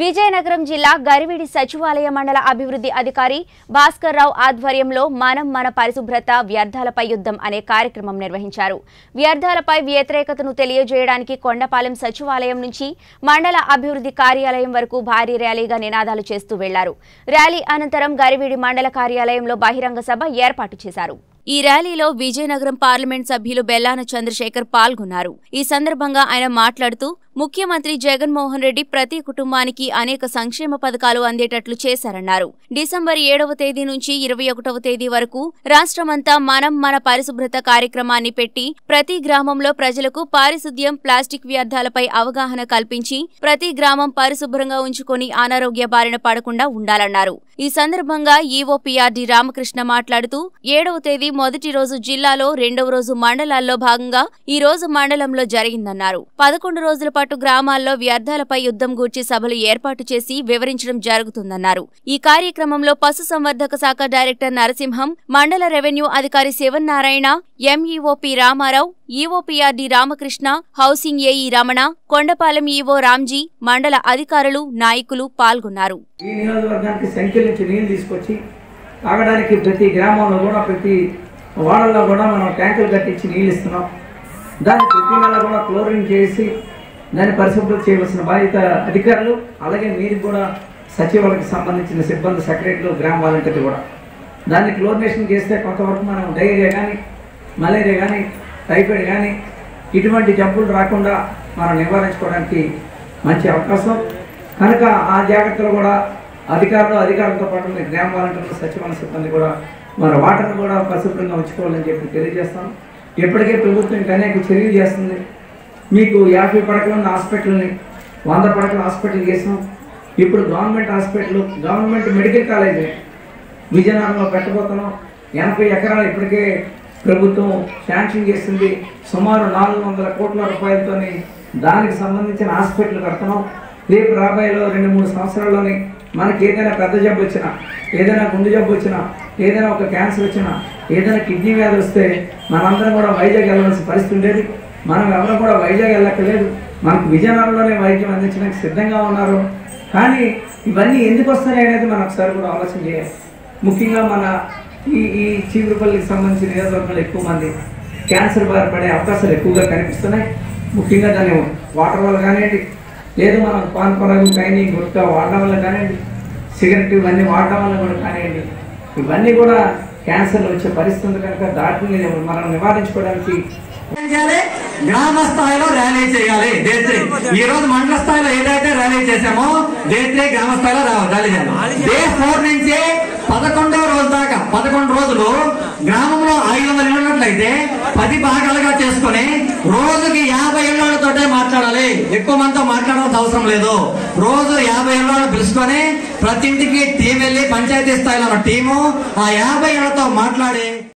విజయనగరం జిల్లా గరివిడి సచివాలయ మండల అభివృద్ధి అధికారి భాస్కర్ రావు ఆధ్వర్యంలో మనం మన పరిశుభ్రత వ్యర్థాలపై యుద్ధం అనే కార్యక్రమం నిర్వహించారు. వ్యర్థాలపై వ్యతిరేకతను తెలియజేయడానికి కొండపాలెం సచివాలయం నుంచి మండల అభివృద్ధి కార్యాలయం వరకు భారీ ర్యాలీగా నినాదాలు చేస్తూ వెళ్ళారు. ర్యాలీ అనంతరం గరివిడి మండల కార్యాలయంలో బహిరంగ సభ ఏర్పాటు చేశారు. ఈ ర్యాలీలో విజయనగరం పార్లమెంట్ సభ్యులు బెల్లాన చంద్రశేఖర్ పాల్గొన్నారు. ఈ సందర్భంగా ఆయన మాట్లాడుతూ ముఖ్యమంత్రి జగన్మోహన్ రెడ్డి ప్రతి కుటుంబానికి అనేక సంక్షేమ పథకాలు అందేటట్లు చేశారన్నారు. డిసెంబర్ ఏడవ తేదీ నుంచి ఇరవై ఒకటవ తేదీ వరకు రాష్ట్రమంతా మనం మన పరిశుభ్రత కార్యక్రమాన్ని పెట్టి ప్రతి గ్రామంలో ప్రజలకు పారిశుద్ధ్యం ప్లాస్టిక్ వ్యర్థాలపై అవగాహన కల్పించి ప్రతి గ్రామం పరిశుభ్రంగా ఉంచుకొని అనారోగ్య బారిన పడకుండా ఉండాలన్నారు. ఈ సందర్భంగా ఈఓపీఆర్డి రామకృష్ణ మాట్లాడుతూ ఏడవ తేదీ మొదటి రోజు జిల్లాలో రెండవ రోజు మండలాల్లో భాగంగా ఈ రోజు మండలంలో జరిగిందన్నారు. పదకొండు రోజుల పాటు పాటు గ్రామాల్లో వ్యర్థాలపై యుద్ధం గూర్చి సభలు ఏర్పాటు చేసి వివరించడం జరుగుతుందన్నారు. ఈ కార్యక్రమంలో పశు సంవర్ధక శాఖ డైరెక్టర్ నరసింహం మండల రెవెన్యూ అధికారి Sivannarayana MEO P Ramarao EOPRD Ramakrishna housing AE Ramana Kondapalem EO Ramji మండల అధికారులు నాయకులు పాల్గొన్నారు. ఈ నియోజకవర్గానికి సంఖ్యల నీళ్ళు తీసుకొచ్చి తాగడానికి ప్రతి గ్రామంలో కూడా ప్రతి వాడల్లో కూడా మనం ట్యాంకులు కట్టించి నీళ్ళు ఇస్తున్నాం. దాన్ని ప్రతి నెల కూడా క్లోరిన్ చేసి దాన్ని పరిశుభ్రత చేయవలసిన బాధ్యత అధికారులు అలాగే మీరు కూడా సచివాలయకు సంబంధించిన సిబ్బంది సెక్రటరీలు గ్రామ వాలంటీర్లు కూడా. దాన్ని క్లోరినేషన్ చేస్తే కొంతవరకు మనం డైరియా కానీ మలేరియా కానీ టైఫాయిడ్ కానీ ఇటువంటి జబ్బులు రాకుండా మనం నివారించుకోవడానికి మంచి అవకాశం. కనుక ఆ జాగ్రత్తలు కూడా అధికారులు అధికారులతో పాటు మీ గ్రామ వాలంటీర్లు సచివాలయ సిబ్బంది కూడా మన వాటర్ని కూడా పరిశుభ్రంగా ఉంచుకోవాలని చెప్పి తెలియజేస్తాం ఇప్పటికే ప్రభుత్వం ఇంకా అనేక చర్యలు చేస్తుంది. మీకు యాభై పడకలు ఉన్న హాస్పిటల్ని వంద పడకల హాస్పిటల్ చేసాం. ఇప్పుడు government hospital government medical college. విజయనగరంలో పెట్టబోతున్నాం. ఎనభై ఎకరాలు ఇప్పటికే ప్రభుత్వం శాంక్షన్ చేసింది. సుమారు నాలుగు వందల కోట్ల రూపాయలతోని దానికి సంబంధించిన హాస్పిటల్ కడుతున్నాం. రేపు రాబోయేలో రెండు మూడు సంవత్సరాల్లోని మనకి ఏదైనా పెద్ద జబ్బు వచ్చినా ఏదైనా గుండె జబ్బు వచ్చినా ఏదైనా ఒక క్యాన్సర్ వచ్చినా ఏదైనా కిడ్నీ వ్యాధి వస్తే మనందరం కూడా వైజాగ్ వెళ్ళవలసిన పరిస్థితి ఉండేది. మనం ఎవరు కూడా వైజాగ్ వెళ్ళక్కర్లేదు. మనకు విజయనగరంలోనే వైద్యం అందించడానికి సిద్ధంగా ఉన్నారు. కానీ ఇవన్నీ ఎందుకు వస్తున్నాయి అనేది మనం ఒకసారి కూడా ఆలోచన చేయాలి. ముఖ్యంగా మన ఈ ఈ చీపురుపల్లికి సంబంధించిన నియోజకవర్గంలో ఎక్కువ మంది క్యాన్సర్ బారి పడే అవకాశాలు ఎక్కువగా కనిపిస్తున్నాయి. ముఖ్యంగా దాన్ని వాటర్ వల్ల కానివ్వండి లేదు మనం పాన్ పరాగు కానీ గుట్కా వాడడం వల్ల కానివ్వండి సిగరెట్ ఇవన్నీ వాడడం వల్ల కూడా కానివ్వండి ఇవన్నీ కూడా క్యాన్సర్లు వచ్చే పరిస్థితి కనుక దాటిని మనం నివారించుకోవడానికి గ్రామ స్థాయిలో ర్యాలీ చేయాలి. డే త్రీ ఈ రోజు మండల స్థాయిలో ఏదైతే ర్యాలీ చేశామో డే త్రీ గ్రామ స్థాయిలో ర్యాలీ చేయాలి డే ఫోర్ నుంచి పదకొండవ రోజు దాకా పదకొండు రోజులు గ్రామంలో ఐదు వందల ఇళ్ళట్లయితే పది భాగాలుగా చేసుకొని రోజుకి యాభై ఇళ్ళతోటే మాట్లాడాలి. ఎక్కువ మందితో మాట్లాడాల్సిన అవసరం లేదు. రోజు యాభై ఇళ్ళను పిలుచుకొని ప్రతి ఇంటికి టీం వెళ్ళి పంచాయతీ స్థాయిలో ఉన్న టీము ఆ యాభై ఇళ్ళతో మాట్లాడి